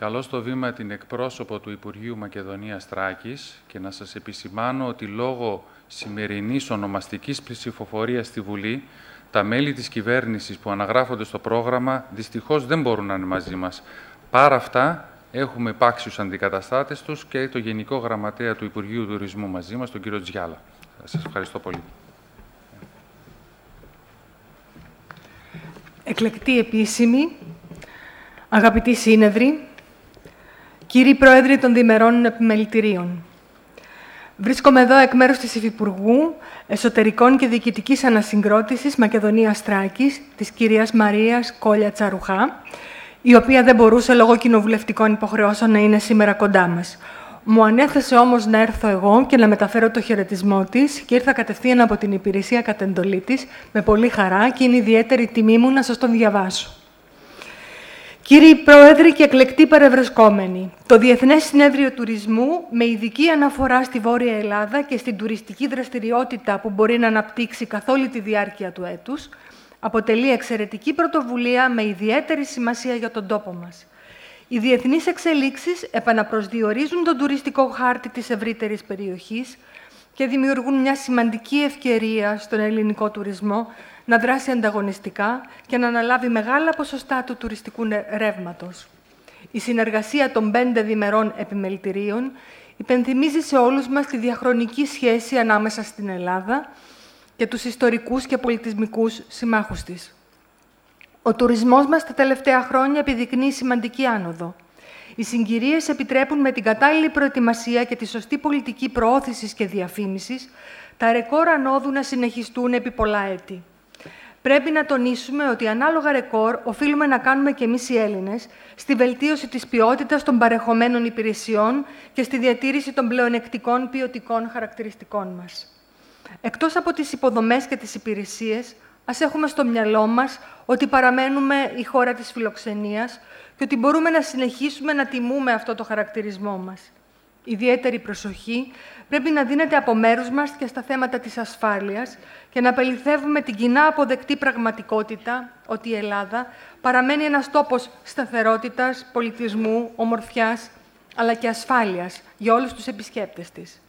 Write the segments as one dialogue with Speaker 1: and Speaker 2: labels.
Speaker 1: Καλώ στο βήμα την εκπρόσωπο του Υπουργείου Μακεδονίας Τράκης και να σας επισημάνω ότι λόγω σημερινής ονομαστικής ψηφοφορίας στη Βουλή, τα μέλη της κυβέρνησης που αναγράφονται στο πρόγραμμα δυστυχώς δεν μπορούν να είναι μαζί μας. Πάρα αυτά, έχουμε υπάξιους αντικαταστάτες τους και το Γενικό Γραμματέα του Υπουργείου Τουρισμού μαζί μας, τον κύριο Τζιάλα. Σας ευχαριστώ πολύ.
Speaker 2: Εκλεκτή επίσημη, αγαπητοί σύνεδροι, κύριοι Πρόεδροι των Διμερών Επιμελητηρίων, Βρίσκομαι εδώ εκ μέρους της Υφυπουργού Εσωτερικών και Διοικητικής Ανασυγκρότησης Μακεδονίας Τράκης, της κυρίας Μαρίας Κόλια Τσαρουχά, η οποία δεν μπορούσε λόγω κοινοβουλευτικών υποχρεώσεων να είναι σήμερα κοντά μας. Μου ανέθεσε όμως να έρθω εγώ και να μεταφέρω το χαιρετισμό της και ήρθα κατευθείαν από την υπηρεσία κατεντολή της με πολύ χαρά και είναι ιδιαίτερη τιμή μου να σας τον διαβάσω. Κύριοι Πρόεδροι και εκλεκτοί παρευρισκόμενοι, το Διεθνές Συνέδριο Τουρισμού, με ειδική αναφορά στη Βόρεια Ελλάδα και στην τουριστική δραστηριότητα που μπορεί να αναπτύξει καθ' όλη τη διάρκεια του έτους, αποτελεί εξαιρετική πρωτοβουλία με ιδιαίτερη σημασία για τον τόπο μας. Οι διεθνείς εξελίξεις επαναπροσδιορίζουν τον τουριστικό χάρτη της ευρύτερης περιοχής και δημιουργούν μια σημαντική ευκαιρία στον ελληνικό τουρισμό να δράσει ανταγωνιστικά και να αναλάβει μεγάλα ποσοστά του τουριστικού ρεύματος. Η συνεργασία των πέντε διμερών επιμελητηρίων υπενθυμίζει σε όλους μας τη διαχρονική σχέση ανάμεσα στην Ελλάδα και τους ιστορικούς και πολιτισμικούς συμμάχους της. Ο τουρισμός μας τα τελευταία χρόνια επιδεικνύει σημαντική άνοδο. Οι συγκυρίες επιτρέπουν με την κατάλληλη προετοιμασία και τη σωστή πολιτική προώθησης και διαφήμισης τα ρεκόρ ανόδου να συνεχιστούν επί πολλά έτη. Πρέπει να τονίσουμε ότι ανάλογα ρεκόρ οφείλουμε να κάνουμε και εμείς οι Έλληνες στη βελτίωση της ποιότητας των παρεχομένων υπηρεσιών και στη διατήρηση των πλεονεκτικών ποιοτικών χαρακτηριστικών μας. Εκτός από τις υποδομές και τις υπηρεσίες, ας έχουμε στο μυαλό μας ότι παραμένουμε η χώρα της φιλοξενίας και ότι μπορούμε να συνεχίσουμε να τιμούμε αυτό το χαρακτηρισμό μας. Ιδιαίτερη προσοχή πρέπει να δίνεται από μέρους μας και στα θέματα της ασφάλειας και να απεληθεύουμε την κοινά αποδεκτή πραγματικότητα ότι η Ελλάδα παραμένει ένας τόπος σταθερότητας, πολιτισμού, ομορφιάς, αλλά και ασφάλειας για όλους τους επισκέπτες της.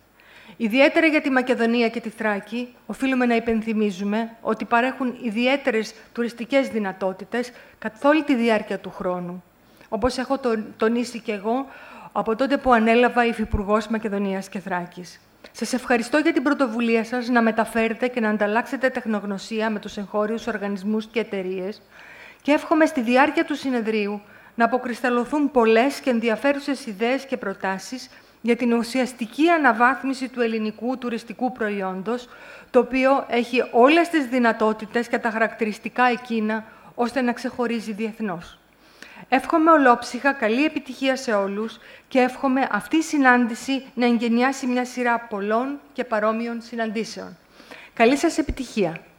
Speaker 2: Ιδιαίτερα για τη Μακεδονία και τη Θράκη, οφείλουμε να υπενθυμίζουμε ότι παρέχουν ιδιαίτερες τουριστικές δυνατότητες καθ' όλη τη διάρκεια του χρόνου. Όπως έχω τονίσει και εγώ, από τότε που ανέλαβα Υφυπουργός Μακεδονίας και Θράκης. Σας ευχαριστώ για την πρωτοβουλία σας να μεταφέρετε και να ανταλλάξετε τεχνογνωσία με τους εγχώριους οργανισμούς και εταιρείες και εύχομαι στη διάρκεια του συνεδρίου να αποκρισταλωθούν πολλές και ενδιαφέρουσες ιδέες και προτάσεις για την ουσιαστική αναβάθμιση του ελληνικού τουριστικού προϊόντος, το οποίο έχει όλες τις δυνατότητες και τα χαρακτηριστικά εκείνα, ώστε να ξεχωρίζει διεθνώς. Εύχομαι ολόψυχα καλή επιτυχία σε όλους και εύχομαι αυτή η συνάντηση να εγγενιάσει μια σειρά πολλών και παρόμοιων συναντήσεων. Καλή σας επιτυχία!